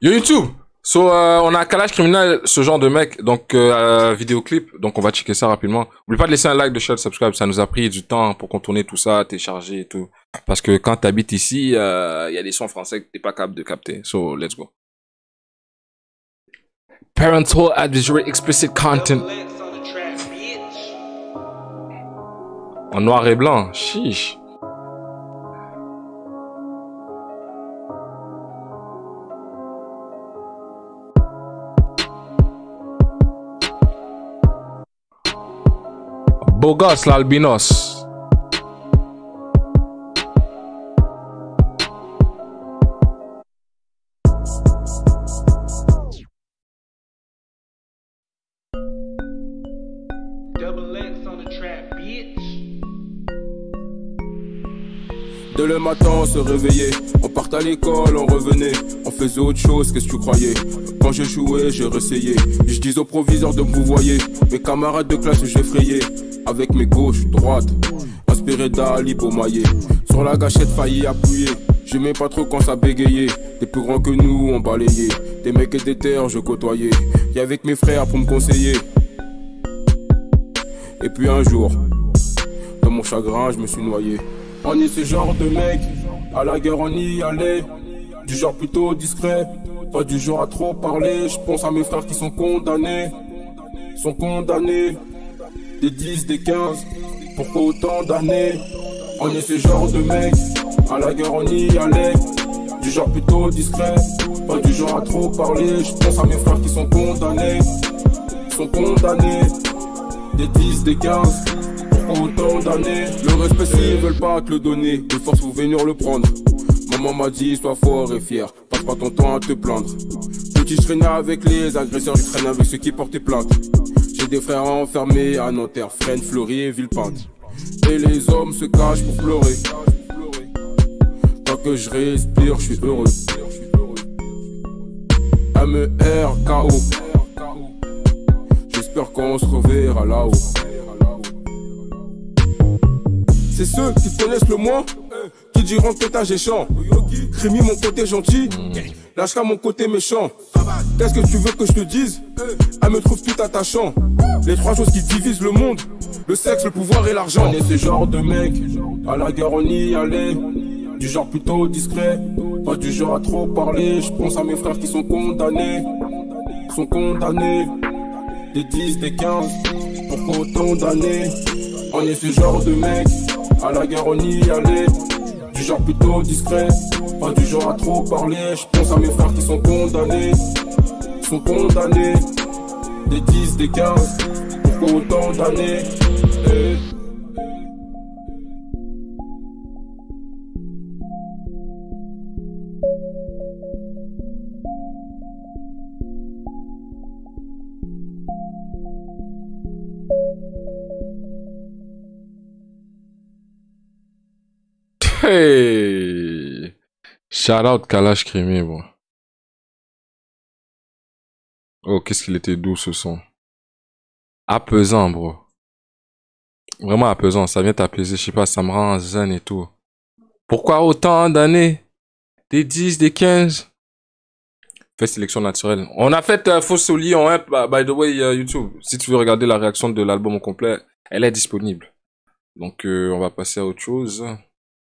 Yo YouTube So, euh, on a Calage Criminel, ce genre de mec, donc euh, vidéoclip, donc on va checker ça rapidement. N'oubliez pas de laisser un like, de share, de subscribe, ça nous a pris du temps pour contourner tout ça, télécharger et tout. Parce que quand t'habites ici, euh, il y a des sons français que t'es pas capable de capter. So, let's go. Parental advisory explicit content. En noir et blanc, chiche. Beau gosse, l'albinos. Double X on the trap, bitch. Dès le matin, on se réveillait. On partait à l'école, on revenait. On faisait autre chose, qu'est-ce que tu croyais? Quand j'ai joué, j'ai réessayé. Je dis au proviseur de me vous voyez. Mes camarades de classe, j'effrayais. Avec mes gauches, droites. Inspiré d'Ali Beaumaillé. Sur la gâchette, failli appuyer. J'aimais pas trop quand ça bégayait. Des plus grands que nous, on balayait. Des mecs et des terres, je côtoyais. Et avec mes frères pour me conseiller. Et puis un jour, dans mon chagrin, je me suis noyé. On est ce genre de mec, à la guerre on y allait. Du genre plutôt discret, pas du genre à trop parler. Je pense à mes frères qui sont condamnés, sont condamnés. Des 10, des 15, pourquoi autant d'années On est ce genre de mec, à la guerre on y allait. Du genre plutôt discret, pas du genre à trop parler. Je pense à mes frères qui sont condamnés, sont condamnés. Des 10, des 15, pourquoi autant d'années? Le respect s'ils veulent pas te le donner, de force faut venir le prendre. Maman m'a dit sois fort et fier, passe pas ton temps à te plaindre. Petit je traînais avec les agresseurs, je traînais avec ceux qui portaient plainte. Des frères enfermés à Nanterre, Fresnes, Fleury et Villepinte. Et les hommes se cachent pour pleurer. Tant que je respire, je suis heureux. M-E-R-K-O. J'espère qu'on se reverra là-haut. C'est ceux qui connaissent le moins qui diront que t'as géchant. Crémy mon côté gentil, Lâchera mon côté méchant. Qu'est-ce que tu veux que je te dise? Elle me trouve tout attachant. Les trois choses qui divisent le monde le sexe, le pouvoir et l'argent. On est ce genre de mec, à la guerre on y allait. Du genre plutôt discret, pas du genre à trop parler. Je pense à mes frères qui sont condamnés, sont condamnés. Des 10, des 15, pourquoi autant d'années On est ce genre de mec, à la guerre on y allait. Du genre plutôt discret, pas du genre à trop parler. Je pense à mes frères qui sont condamnés, sont condamnés. Des 10, des 15, pourquoi autant d'années Eh. Hey! Shout out Kalash Krimi, bro. Oh, qu'est-ce qu'il était doux ce son. Apaisant, bro. Vraiment apaisant. Ça vient t'apaiser. Je sais pas, ça me rend zen et tout. Pourquoi autant d'années? Des 10, des 15? Fait sélection naturelle. On a fait euh, Faux Soulier en 1, by the way, euh, YouTube. Si tu veux regarder la réaction de l'album au complet, elle est disponible. Donc, euh, on va passer à autre chose.